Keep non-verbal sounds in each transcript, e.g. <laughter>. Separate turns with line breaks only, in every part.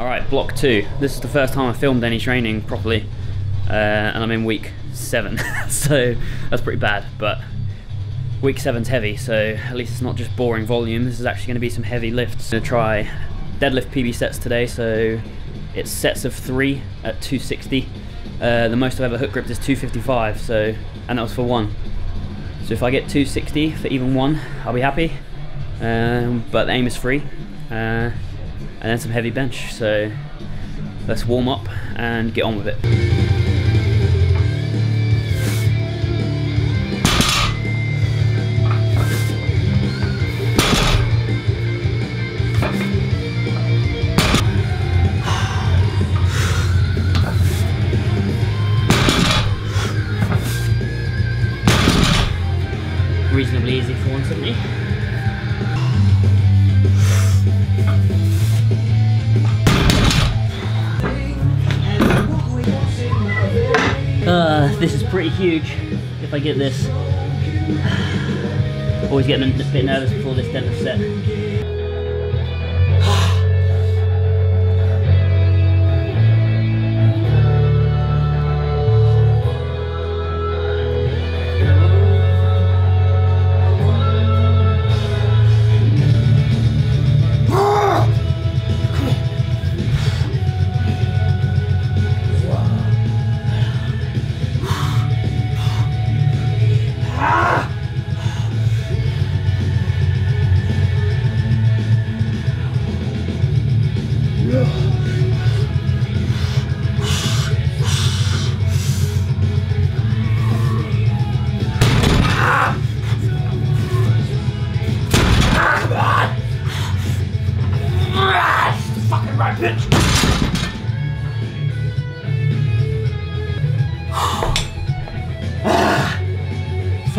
Alright, block two. This is the first time I filmed any training properly, uh, and I'm in week seven, <laughs> so that's pretty bad, but week seven's heavy, so at least it's not just boring volume. This is actually going to be some heavy lifts. I'm going to try deadlift PB sets today, so it's sets of three at 260. Uh, the most I've ever hook gripped is 255, so and that was for one. So if I get 260 for even one, I'll be happy. Um, but the aim is free. Uh, and then some heavy bench. So let's warm up and get on with it. Uh, this is pretty huge if I get this. <sighs> Always getting a bit nervous before this deadlift set.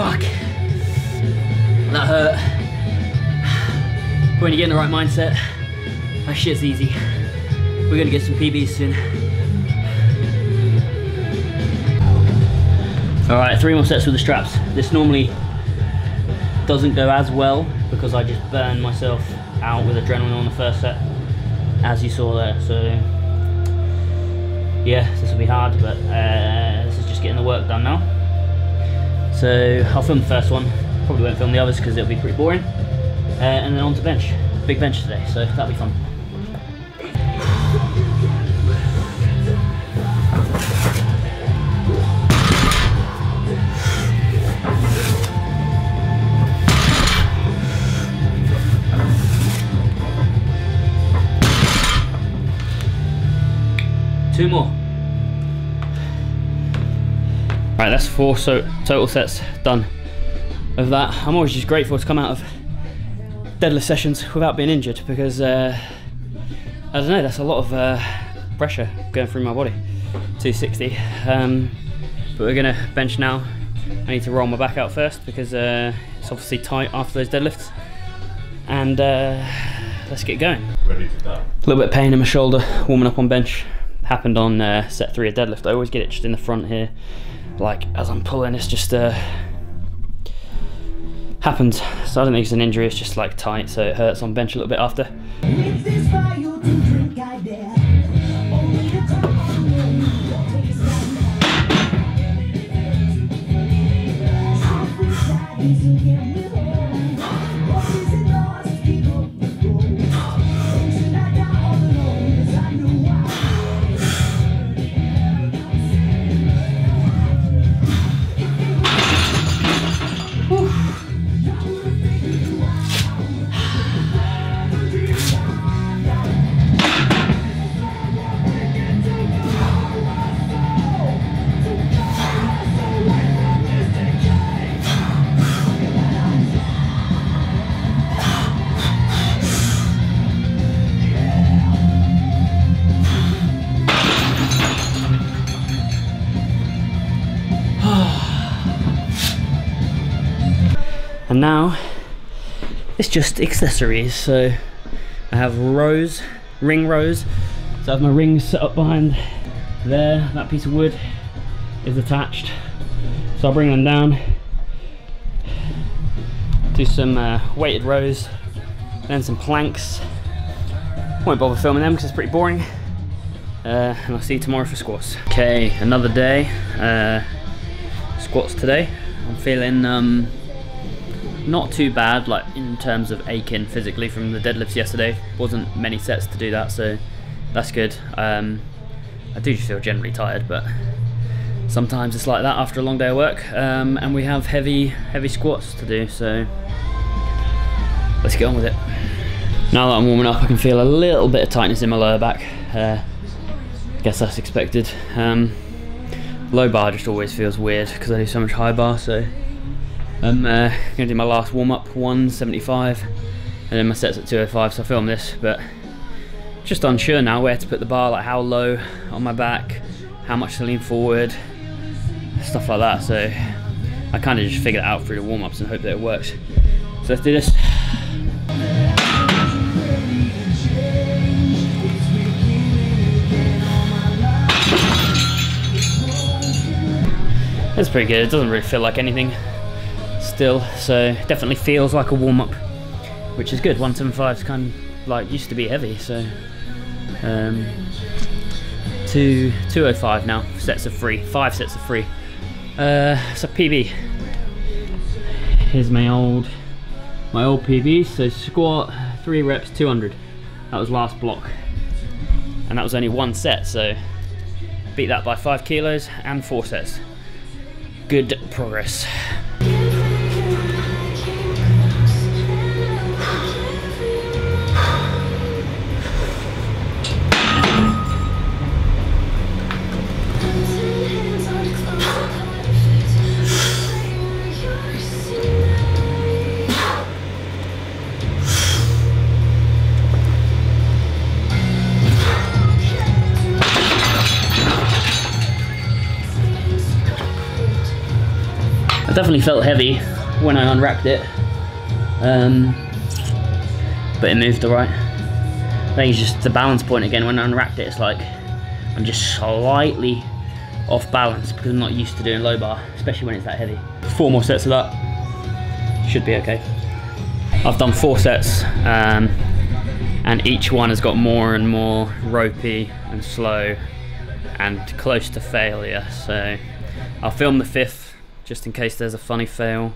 Fuck. That hurt. When you get in the right mindset, that shit's easy. We're gonna get some PBs soon. Alright, three more sets with the straps. This normally doesn't go as well because I just burn myself out with adrenaline on the first set, as you saw there. So, yeah, this will be hard, but uh, this is just getting the work done now. So I'll film the first one, probably won't film the others because it'll be pretty boring. Uh, and then on to bench. Big bench today, so that'll be fun. Two more. Right, that's four so total sets done of that. I'm always just grateful to come out of deadlift sessions without being injured because uh, I don't know, that's a lot of uh, pressure going through my body. 260. Um, but we're gonna bench now. I need to roll my back out first because uh, it's obviously tight after those deadlifts. And uh, let's get going.
Ready to go.
A little bit of pain in my shoulder, warming up on bench. Happened on uh, set three of deadlift. I always get it just in the front here. Like as I'm pulling, it's just uh, happens. So I don't think it's an injury. It's just like tight, so it hurts on bench a little bit after. Now it's just accessories. So I have rows, ring rows. So I have my rings set up behind there. That piece of wood is attached. So I'll bring them down. Do some uh, weighted rows, then some planks, Won't bother filming them because it's pretty boring. Uh, and I'll see you tomorrow for squats. Okay, another day. Uh, squats today. I'm feeling um, not too bad, like in terms of aching physically from the deadlifts yesterday. Wasn't many sets to do that, so that's good. Um, I do feel generally tired, but sometimes it's like that after a long day of work. Um, and we have heavy, heavy squats to do, so let's get on with it. Now that I'm warming up, I can feel a little bit of tightness in my lower back. Uh, guess that's expected. Um, low bar just always feels weird because I do so much high bar, so I'm uh, going to do my last warm up, 175, and then my set's at 205, so I film this, but just unsure now where to put the bar, like how low on my back, how much to lean forward, stuff like that. So I kind of just figured it out through the warm ups and hope that it works. So let's do this. That's pretty good. It doesn't really feel like anything still, so definitely feels like a warm up, which is good. 175 is kind of like used to be heavy, so um, two 205 now. Sets of three, five sets of three. Uh, so PB. Here's my old my old PB. So squat, three reps, 200. That was last block, and that was only one set. So beat that by five kilos and four sets. Good progress. I definitely felt heavy when I unwrapped it, um, but it moved alright. I think it's just the balance point again. When I unwrapped it, it's like I'm just slightly off balance because I'm not used to doing low bar, especially when it's that heavy. Four more sets of that should be okay. I've done four sets, um, and each one has got more and more ropey and slow and close to failure. So I'll film the fifth just in case there's a funny fail.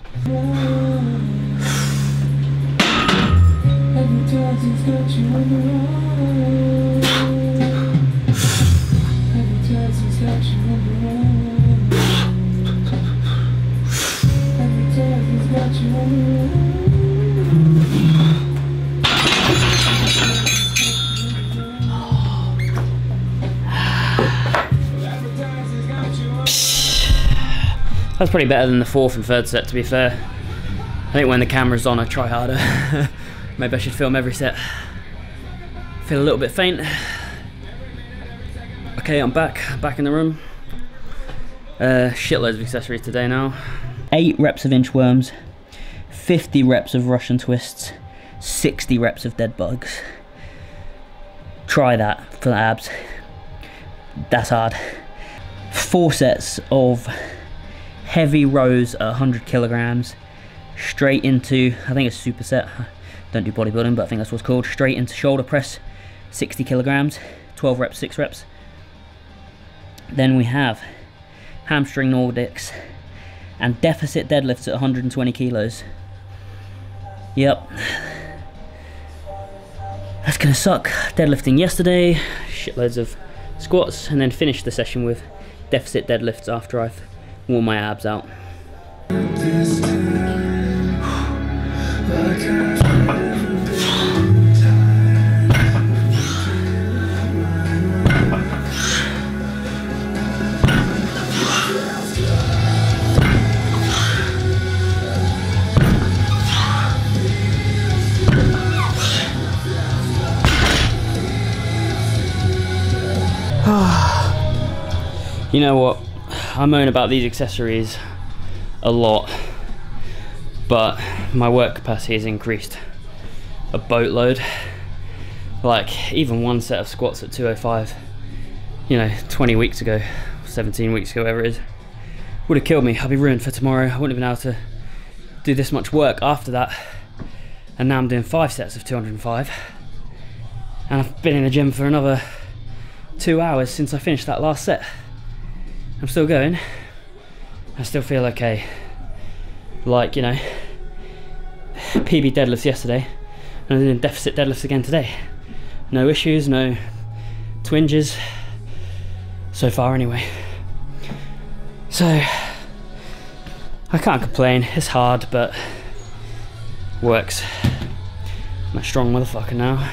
That's probably better than the fourth and third set, to be fair. I think when the camera's on, I try harder. <laughs> Maybe I should film every set. Feel a little bit faint. Okay, I'm back, back in the room. Uh, shitloads of accessories today now. Eight reps of inchworms, 50 reps of Russian twists, 60 reps of dead bugs. Try that for the abs. That's hard. Four sets of heavy rows at 100 kilograms straight into I think it's superset <sighs> don't do bodybuilding but I think that's what's called straight into shoulder press 60 kilograms 12 reps 6 reps. Then we have hamstring Nordics and deficit deadlifts at 120 kilos. Yep. That's gonna suck. Deadlifting yesterday shitloads of squats and then finish the session with deficit deadlifts after I've warm my abs out. <sighs> you know what? I moan about these accessories a lot, but my work capacity has increased a boatload. Like even one set of squats at 205, you know, 20 weeks ago, 17 weeks ago, whatever it is, would have killed me. I'd be ruined for tomorrow. I wouldn't have been able to do this much work after that. And now I'm doing five sets of 205. And I've been in the gym for another two hours since I finished that last set. I'm still going. I still feel okay. Like, you know, PB deadlifts yesterday, and I'm doing deficit deadlifts again today. No issues, no twinges. So far, anyway. So, I can't complain. It's hard, but works. I'm a strong motherfucker now.